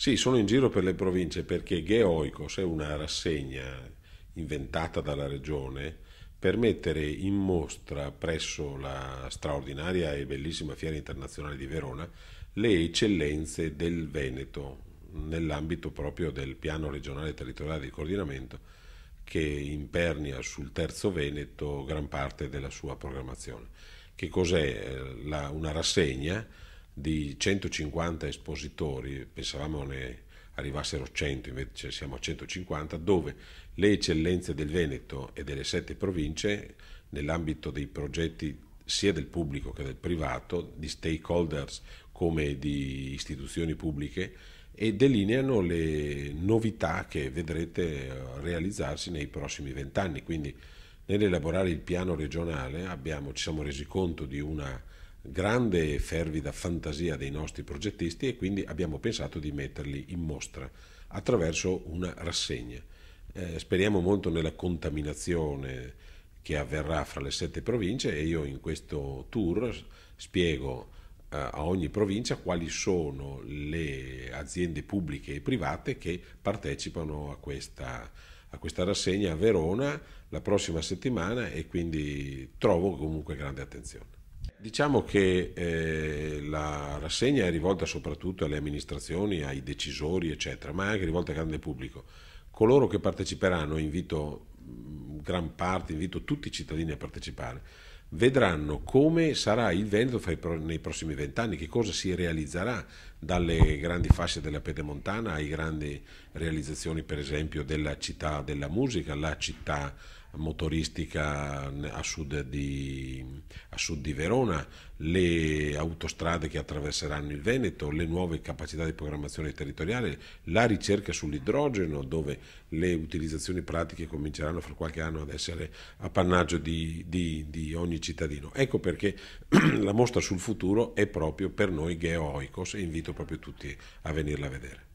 Sì, sono in giro per le province perché Geoikos è una rassegna inventata dalla regione per mettere in mostra presso la straordinaria e bellissima Fiera Internazionale di Verona le eccellenze del Veneto nell'ambito proprio del piano regionale territoriale di coordinamento che impernia sul terzo Veneto gran parte della sua programmazione. Che cos'è? La, una rassegna di 150 espositori, pensavamo ne arrivassero 100, invece siamo a 150, dove le eccellenze del Veneto e delle sette province, nell'ambito dei progetti sia del pubblico che del privato, di stakeholders come di istituzioni pubbliche, e delineano le novità che vedrete realizzarsi nei prossimi vent'anni. Quindi nell'elaborare il piano regionale abbiamo, ci siamo resi conto di una grande e fervida fantasia dei nostri progettisti e quindi abbiamo pensato di metterli in mostra attraverso una rassegna. Eh, speriamo molto nella contaminazione che avverrà fra le sette province e io in questo tour spiego eh, a ogni provincia quali sono le aziende pubbliche e private che partecipano a questa, a questa rassegna a Verona la prossima settimana e quindi trovo comunque grande attenzione. Diciamo che eh, la rassegna è rivolta soprattutto alle amministrazioni, ai decisori, eccetera, ma è anche rivolta al grande pubblico. Coloro che parteciperanno, invito gran parte, invito tutti i cittadini a partecipare, vedranno come sarà il Veneto nei prossimi vent'anni, che cosa si realizzerà dalle grandi fasce della pedemontana ai grandi realizzazioni per esempio della città della musica, la città motoristica a sud, di, a sud di Verona, le autostrade che attraverseranno il Veneto, le nuove capacità di programmazione territoriale, la ricerca sull'idrogeno dove le utilizzazioni pratiche cominceranno fra qualche anno ad essere appannaggio di, di, di ogni cittadino. Ecco perché la mostra sul futuro è proprio per noi Geoikos e invito proprio tutti a venirla a vedere.